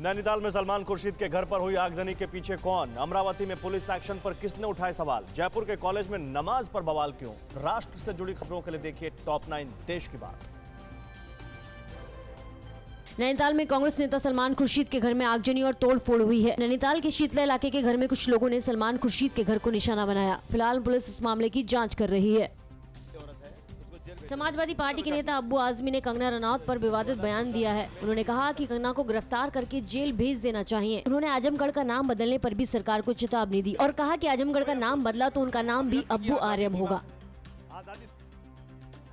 नैनीताल में सलमान खुर्शीद के घर पर हुई आगजनी के पीछे कौन? अमरावती में पुलिस एक्शन पर किसने उठाए सवाल? जयपुर के कॉलेज में नमाज़ पर बवाल क्यों? राष्ट्र से जुड़ी खबरों के लिए देखिए टॉप नाइन देश की बात। नैनीताल में कांग्रेस नेता सलमान खुर्शीद के घर में आगजनी और तोड़फोड़ हुई है। नैनीताल के शीतला इलाके के घर में कुछ लोगों ने सलमान खुर्शीद के घर को निशाना बनाया। फ़िलहाल पुलिस इस मामले की जाँच कर रही है। समाजवादी पार्टी के नेता अब्बू आजमी ने कंगना रनौत पर विवादित बयान दिया है। उन्होंने कहा कि कंगना को गिरफ़्तार करके जेल भेज देना चाहिए। उन्होंने आजमगढ़ का नाम बदलने पर भी सरकार को चेतावनी दी और कहा कि आजमगढ़ का नाम बदला तो उनका नाम भी अब्बू आर्यम होगा।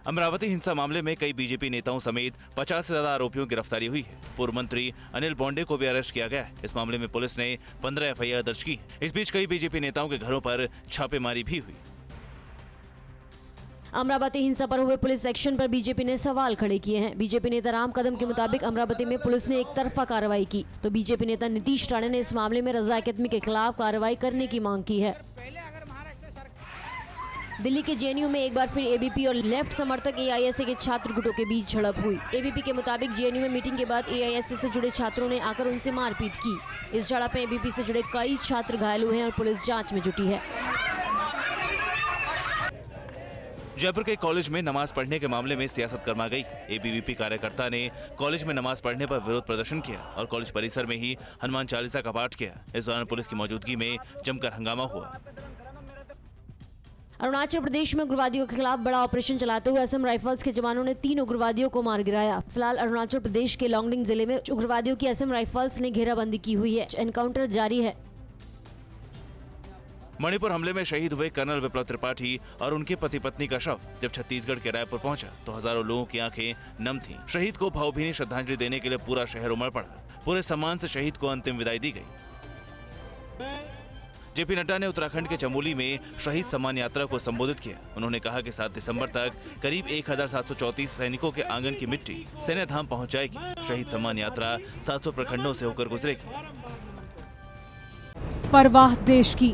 अमरावती हिंसा मामले में कई बीजेपी नेताओं समेत 50 से ज़्यादा आरोपियों की गिरफ्तारी हुई है। पूर्व मंत्री अनिल बोंडे को भी अरेस्ट किया गया इस मामले में पुलिस ने 15 एफआईआर दर्ज की। इस बीच कई बीजेपी नेताओं के घरों पर छापेमारी भी हुई। अमरावती हिंसा पर हुए पुलिस एक्शन पर बीजेपी ने सवाल खड़े किए हैं। बीजेपी नेता राम कदम के मुताबिक अमरावती में पुलिस ने एक तरफा कार्रवाई की। तो बीजेपी नेता नीतीश राणे ने इस मामले में रजा अकेदमी के खिलाफ कार्रवाई करने की मांग की है। दिल्ली के जेएनयू में एक बार फिर एबीपी और लेफ़्ट समर्थक एआईएसए के छात्र गुटों के बीच झड़प हुई। एबीपी के मुताबिक जेएनयू में मीटिंग के बाद एआईएसए से जुड़े छात्रों ने आकर उनसे मारपीट की। इस झड़प में एबीपी से जुड़े कई छात्र घायल हुए हैं और पुलिस जाँच में जुटी है। जयपुर के कॉलेज में नमाज़ पढ़ने के मामले में सियासत गर्मा गई। एबीवीपी कार्यकर्ता ने कॉलेज में नमाज़ पढ़ने पर विरोध प्रदर्शन किया और कॉलेज परिसर में ही हनुमान चालीसा का पाठ किया। इस दौरान पुलिस की मौजूदगी में जमकर हंगामा हुआ। अरुणाचल प्रदेश में उग्रवादियों के खिलाफ बड़ा ऑपरेशन चलाते हुए असम राइफल्स के जवानों ने तीन उग्रवादियों को मार गिराया। फ़िलहाल अरुणाचल प्रदेश के लॉन्गडिंग ज़िले में उग्रवादियों की असम राइफल्स ने घेराबंदी की हुई है। एनकाउंटर जारी है। मणिपुर हमले में शहीद हुए कर्नल विप्लव त्रिपाठी और उनके पति पत्नी का शव जब छत्तीसगढ़ के रायपुर पहुँचा तो हज़ारों लोगों की आँखें नम थीं। शहीद को भावभीनी श्रद्धांजलि देने के लिए पूरा शहर उमड़ पड़ा। पूरे सम्मान से शहीद को अंतिम विदाई दी गई। जेपी नड्डा ने उत्तराखंड के चमोली में शहीद सम्मान यात्रा को संबोधित किया। उन्होंने कहा कि 7 दिसंबर तक करीब 1734 सैनिकों के आँगन की मिट्टी सेना धाम पहुँच जाएगी शहीद सम्मान यात्रा 700 प्रखंडों से होकर गुजरेगी। परवाह देश की।